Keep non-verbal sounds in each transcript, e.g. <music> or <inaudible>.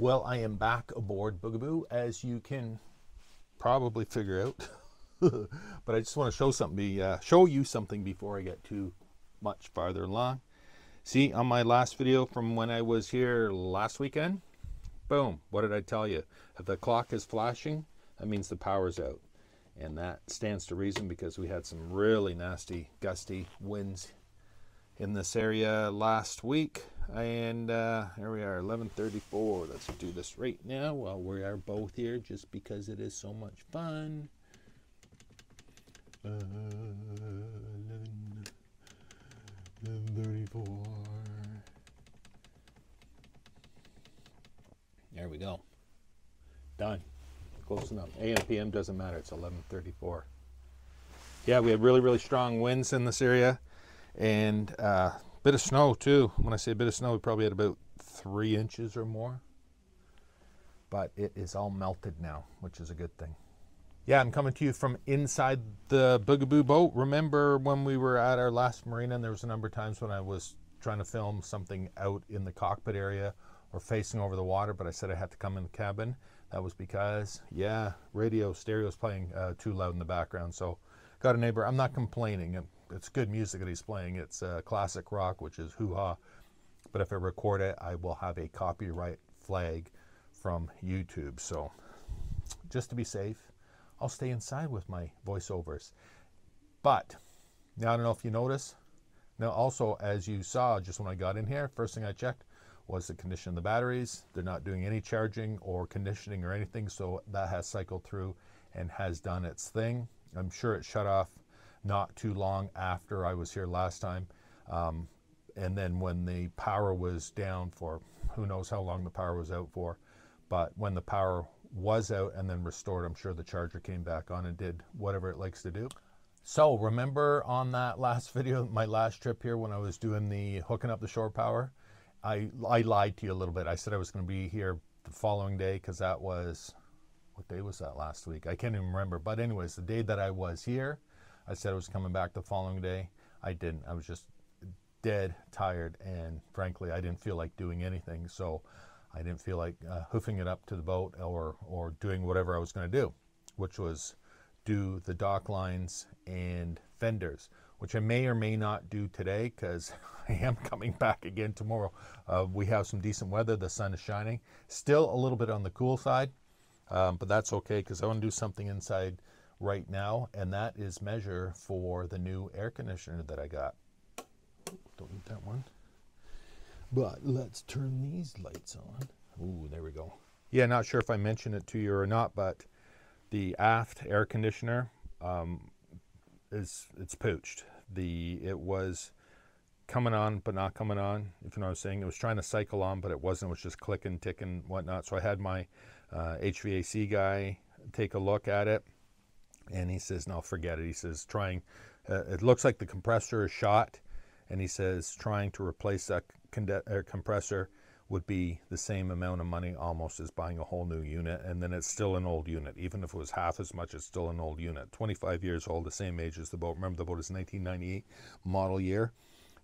Well, I am back aboard Boogaboo, as you can probably figure out. <laughs> but I just want to show something, uh, show you something before I get too much farther along. See, on my last video from when I was here last weekend, boom, what did I tell you? If the clock is flashing, that means the power's out. And that stands to reason because we had some really nasty, gusty winds in this area last week and uh, here we are 11:34 let's do this right now while we are both here just because it is so much fun. Uh, 11, 11:34 there we go. Done. Close enough. AM PM doesn't matter. It's 11:34 yeah we had really really strong winds in this area. And uh, Bit of snow too. When I say a bit of snow, we probably had about three inches or more. But it is all melted now, which is a good thing. Yeah, I'm coming to you from inside the Boogaboo boat. Remember when we were at our last marina and there was a number of times when I was trying to film something out in the cockpit area or facing over the water, but I said I had to come in the cabin. That was because, yeah, radio, stereo is playing uh, too loud in the background. So got a neighbor. I'm not complaining it's good music that he's playing. It's uh, classic rock, which is hoo ha. But if I record it, I will have a copyright flag from YouTube. So just to be safe, I'll stay inside with my voiceovers. But now I don't know if you notice. Now also, as you saw just when I got in here, first thing I checked was the condition of the batteries. They're not doing any charging or conditioning or anything, so that has cycled through and has done its thing. I'm sure it shut off not too long after I was here last time. Um, and then when the power was down for who knows how long the power was out for, but when the power was out and then restored, I'm sure the charger came back on and did whatever it likes to do. So remember on that last <laughs> video, my last trip here when I was doing the hooking up the shore power, I, I lied to you a little bit. I said I was going to be here the following day because that was, what day was that last week? I can't even remember. But anyways, the day that I was here, I said I was coming back the following day. I didn't. I was just dead tired, and frankly, I didn't feel like doing anything. So I didn't feel like uh, hoofing it up to the boat or or doing whatever I was going to do, which was do the dock lines and fenders, which I may or may not do today because <laughs> I am coming back again tomorrow. Uh, we have some decent weather. The sun is shining. Still a little bit on the cool side, um, but that's okay because I want to do something inside right now, and that is measure for the new air conditioner that I got. Don't need that one. But let's turn these lights on. Ooh, there we go. Yeah, not sure if I mentioned it to you or not, but the aft air conditioner um, is it's pooched. The it was coming on but not coming on. If you know what I'm saying, it was trying to cycle on, but it wasn't. It was just clicking, ticking, whatnot. So I had my uh, HVAC guy take a look at it and he says, no, forget it. He says, trying, uh, it looks like the compressor is shot. And he says, trying to replace that uh, compressor would be the same amount of money almost as buying a whole new unit. And then it's still an old unit. Even if it was half as much, it's still an old unit. 25 years old, the same age as the boat. Remember, the boat is 1998 model year.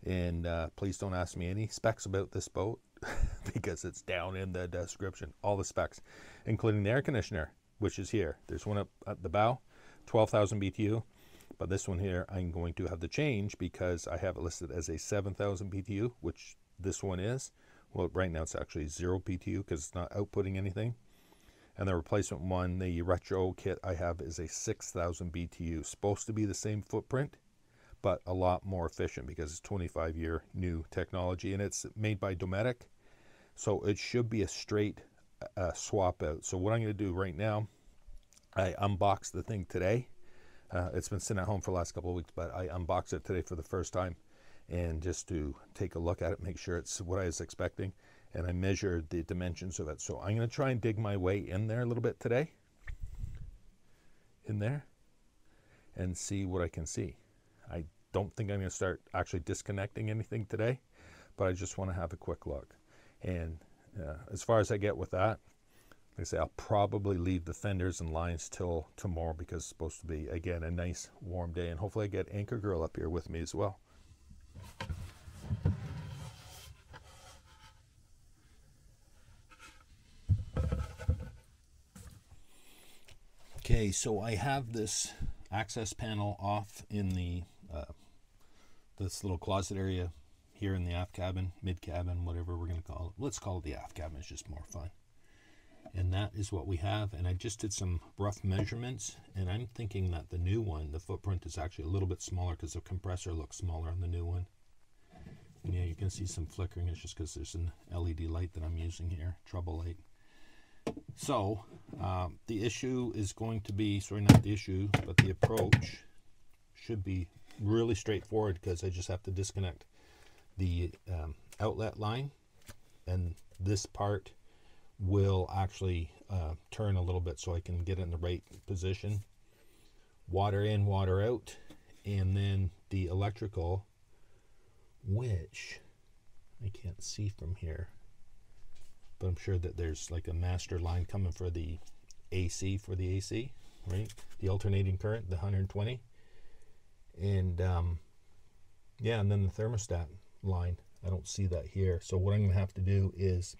And uh, please don't ask me any specs about this boat <laughs> because it's down in the description. All the specs, including the air conditioner, which is here. There's one up at the bow 12,000 BTU. But this one here, I'm going to have to change because I have it listed as a 7,000 BTU, which this one is. Well, right now it's actually 0 BTU because it's not outputting anything. And the replacement one, the retro kit I have is a 6,000 BTU. Supposed to be the same footprint, but a lot more efficient because it's 25 year new technology and it's made by Dometic. So it should be a straight uh, swap out. So what I'm going to do right now I unboxed the thing today. Uh, it's been sitting at home for the last couple of weeks, but I unboxed it today for the first time and just to take a look at it, make sure it's what I was expecting. And I measured the dimensions of it. So I'm going to try and dig my way in there a little bit today. In there. And see what I can see. I don't think I'm going to start actually disconnecting anything today, but I just want to have a quick look. And uh, as far as I get with that, like I say, I'll probably leave the fenders and lines till tomorrow because it's supposed to be, again, a nice warm day. And hopefully I get Anchor Girl up here with me as well. Okay, so I have this access panel off in the uh, this little closet area here in the aft cabin, mid cabin, whatever we're going to call it. Let's call it the aft cabin. It's just more fun. And that is what we have. And I just did some rough measurements, and I'm thinking that the new one, the footprint is actually a little bit smaller because the compressor looks smaller on the new one. And yeah, you can see some flickering. It's just because there's an LED light that I'm using here, trouble light. So um, the issue is going to be, sorry, not the issue, but the approach should be really straightforward because I just have to disconnect the um, outlet line and this part will actually uh, turn a little bit so I can get in the right position. Water in, water out, and then the electrical, which I can't see from here, but I'm sure that there's like a master line coming for the AC for the AC, right? The alternating current, the 120. And um, yeah, and then the thermostat line. I don't see that here. So what I'm to have to do is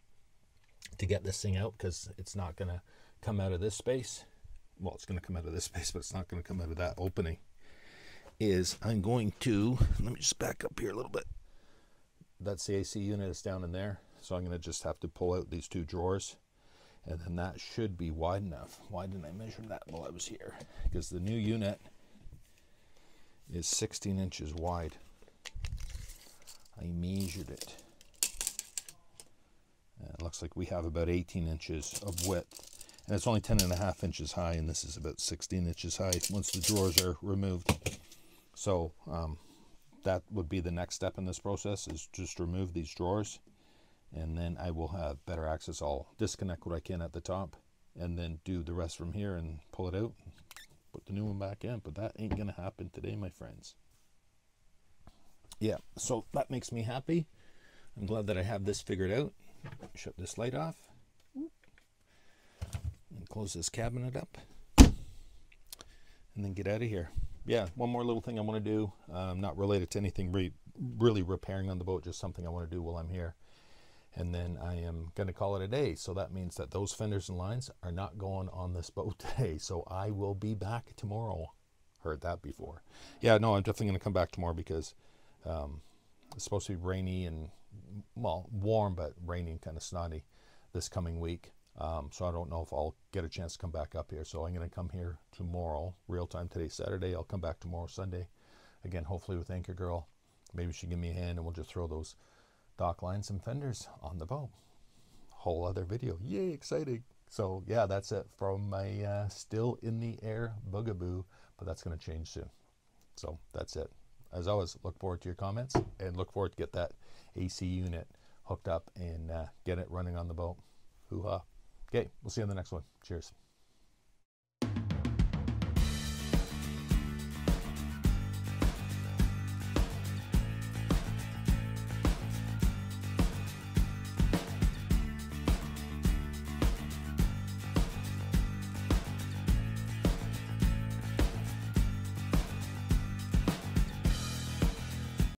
to get this thing out because it's not going to come out of this space. Well, it's going to come out of this <laughs> space, but it's not going to come out of that opening. Is I'm going to, let me just back up here a little bit. That's the AC unit is down in there. So I'm going to just have to pull out these two drawers and then that should be wide enough. Why didn't I measure that while I was here? Because the new unit is 16 inches wide. I measured it. It looks like we have about 18 inches of width. And it's only 10 and a half inches high, and this is about 16 inches high once the drawers are removed. So um, that would be the next step in this process is just remove these drawers and then I will have better access. I'll disconnect what I can at the top and then do the rest from here and pull it out, put the new one back in. But that ain't to happen today, my friends. Yeah, so that makes me happy. I'm glad that I have this figured out. Shut this light off and close this cabinet up and then get out of here. Yeah, one more little thing I want to do, um, not related to anything re really repairing on the boat, just something I want to do while I'm here and then I am going to call it a day. So that means that those fenders and lines are not going on this boat <laughs> today. So I will be back tomorrow. Heard that before. Yeah, no, I'm definitely going to come back tomorrow because um, it's supposed to be rainy and, well, warm, but raining, kind of snotty this coming week. Um, so I don't know if I'll get a chance to come back up here. So I'm going to come here tomorrow, real time today, Saturday. I'll come back tomorrow, Sunday. Again, hopefully with Anchor Girl. Maybe she'll give me a hand and we'll just throw those dock lines and fenders on the boat. Whole other video. Yay, exciting. So yeah, that's it from my uh, still in the air Boogaboo, but that's going to change soon. So that's it. As always, look forward to your comments and look forward to get that AC unit hooked up and uh, get it running on the boat. Hoo ha. Okay, we'll see you on the next one. Cheers.